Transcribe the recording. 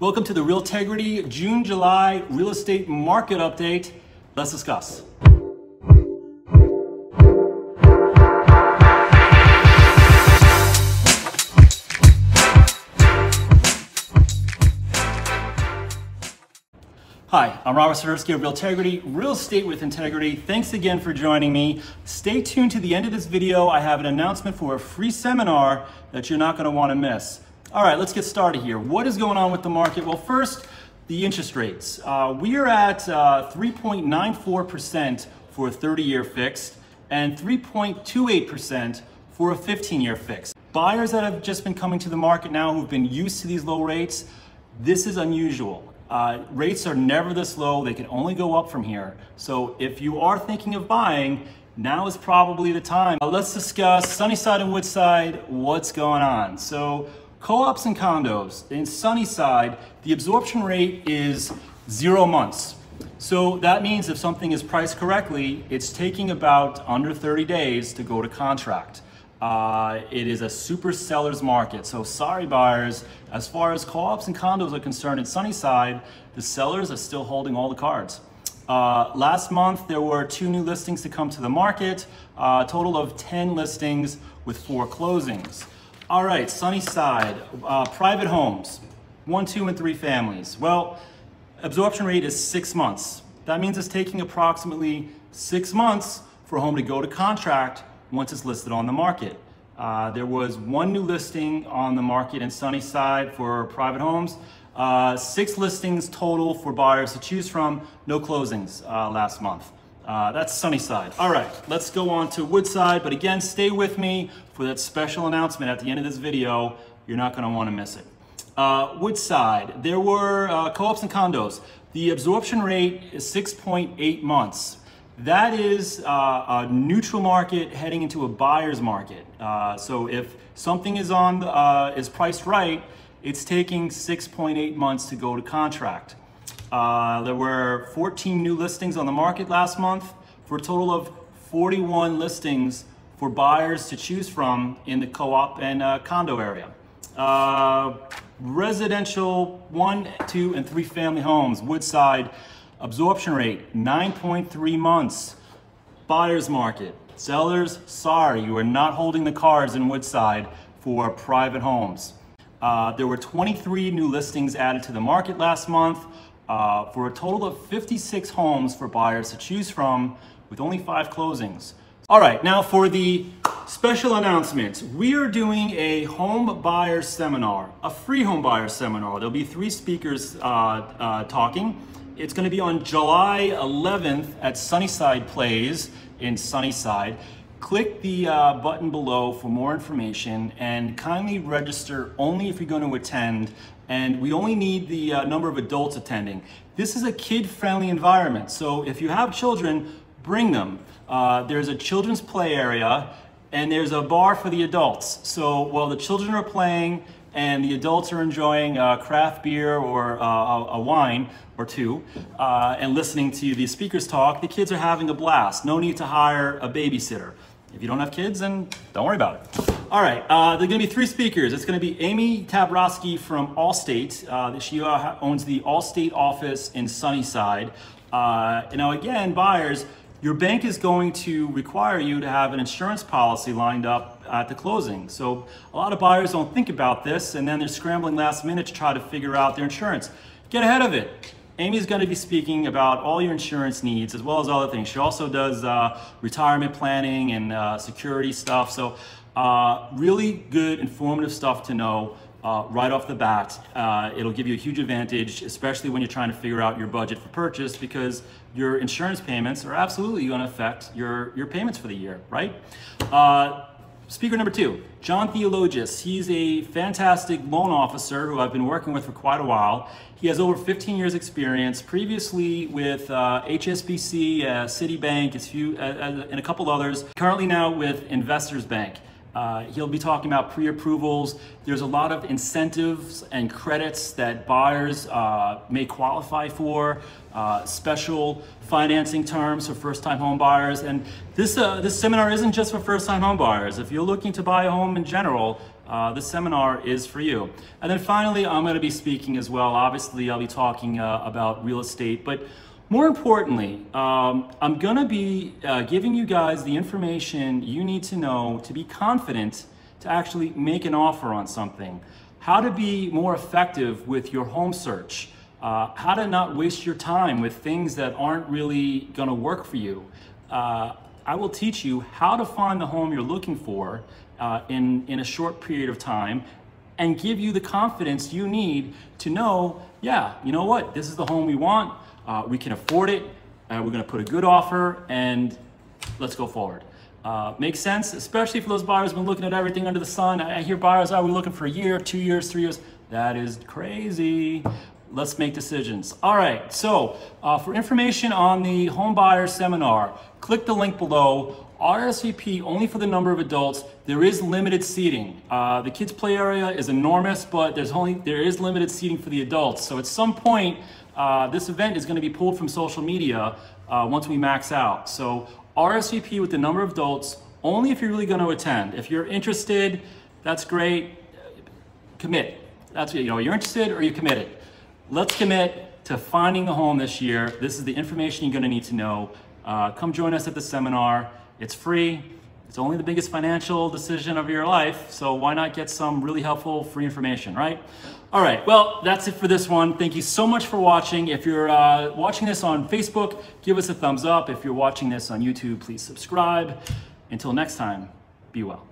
Welcome to the Realtegrity June July real estate market update. Let's discuss. Hi, I'm Robert Swiderski of Realtegrity, Real Estate with Integrity. Thanks again for joining me. Stay tuned to the end of this video. I have an announcement for a free seminar that you're not going to want to miss. All right, let's get started here. What is going on with the market? Well, first, the interest rates. Uh, we are at 3.94% uh, for a 30-year fixed and 3.28% for a 15-year fixed. Buyers that have just been coming to the market now who've been used to these low rates, this is unusual. Uh, rates are never this low. They can only go up from here. So if you are thinking of buying, now is probably the time. Uh, let's discuss Sunnyside and Woodside, what's going on. So co-ops and condos, in Sunnyside, the absorption rate is zero months. So that means if something is priced correctly, it's taking about under 30 days to go to contract. Uh, it is a super seller's market. So sorry buyers, as far as co-ops and condos are concerned in Sunnyside, the sellers are still holding all the cards. Uh, last month, there were two new listings to come to the market, uh, a total of 10 listings with four closings. All right, Sunnyside, uh, private homes, one, two, and three families. Well, absorption rate is six months. That means it's taking approximately six months for a home to go to contract once it's listed on the market. Uh, there was one new listing on the market in Sunnyside for private homes. Uh, six listings total for buyers to choose from, no closings uh, last month. Uh, that's Sunnyside. All right, let's go on to Woodside, but again, stay with me for that special announcement at the end of this video. You're not gonna wanna miss it. Uh, Woodside, there were uh, co-ops and condos. The absorption rate is 6.8 months. That is uh, a neutral market heading into a buyer's market. Uh, so if something is on uh, is priced right, it's taking 6.8 months to go to contract. Uh, there were 14 new listings on the market last month for a total of 41 listings for buyers to choose from in the co-op and uh, condo area. Uh, residential one, two, and three family homes, Woodside, Absorption rate, 9.3 months. Buyer's market. Sellers, sorry, you are not holding the cards in Woodside for private homes. Uh, there were 23 new listings added to the market last month uh, for a total of 56 homes for buyers to choose from with only five closings. All right, now for the special announcement. We are doing a home buyer seminar, a free home buyer seminar. There'll be three speakers uh, uh talking. It's going to be on July 11th at Sunnyside Plays in Sunnyside. Click the uh, button below for more information and kindly register only if you're going to attend. And we only need the uh, number of adults attending. This is a kid-friendly environment, so if you have children, bring them. Uh, there's a children's play area and there's a bar for the adults. So while the children are playing and the adults are enjoying uh, craft beer or uh, a wine or two uh, and listening to the speakers talk, the kids are having a blast. No need to hire a babysitter. If you don't have kids, then don't worry about it. All right, uh, there are going to be three speakers. It's going to be Amy Tabrowski from Allstate. Uh, she uh, owns the Allstate office in Sunnyside. you know, again, buyers, your bank is going to require you to have an insurance policy lined up at the closing. So a lot of buyers don't think about this and then they're scrambling last minute to try to figure out their insurance. Get ahead of it. Amy's going to be speaking about all your insurance needs as well as other things. She also does uh, retirement planning and uh, security stuff. So uh, really good informative stuff to know uh, right off the bat. Uh, it'll give you a huge advantage, especially when you're trying to figure out your budget for purchase because your insurance payments are absolutely going to affect your, your payments for the year, right? Speaker number two, John Theologus. He's a fantastic loan officer who I've been working with for quite a while. He has over 15 years experience, previously with uh, HSBC, uh, Citibank, a few, uh, uh, and a couple others. Currently now with Investors Bank. Uh, he'll be talking about pre-approvals. There's a lot of incentives and credits that buyers uh, may qualify for, uh, special financing terms for first-time home buyers. And this, uh, this seminar isn't just for first-time home buyers. If you're looking to buy a home in general, uh, this seminar is for you. And then finally, I'm going to be speaking as well. Obviously, I'll be talking uh, about real estate, but more importantly, um, I'm going to be uh, giving you guys the information you need to know to be confident to actually make an offer on something, how to be more effective with your home search, uh, how to not waste your time with things that aren't really going to work for you. Uh, I will teach you how to find the home you're looking for uh, in, in a short period of time and give you the confidence you need to know, yeah, you know what, this is the home we want, uh, we can afford it, uh, we're gonna put a good offer, and let's go forward. Uh, makes sense, especially for those buyers who've been looking at everything under the sun. I, I hear buyers, are we looking for a year, two years, three years? That is crazy. Let's make decisions. All right, so uh, for information on the home buyer seminar, click the link below. RSVP only for the number of adults. There is limited seating. Uh, the kids play area is enormous, but there's only there is limited seating for the adults. So at some point, uh, this event is going to be pulled from social media uh, once we max out. So RSVP with the number of adults only if you're really going to attend. If you're interested, that's great. Commit. That's you know you're interested or you're committed. Let's commit to finding the home this year. This is the information you're going to need to know. Uh, come join us at the seminar. It's free. It's only the biggest financial decision of your life, so why not get some really helpful free information, right? All right, well, that's it for this one. Thank you so much for watching. If you're uh, watching this on Facebook, give us a thumbs up. If you're watching this on YouTube, please subscribe. Until next time, be well.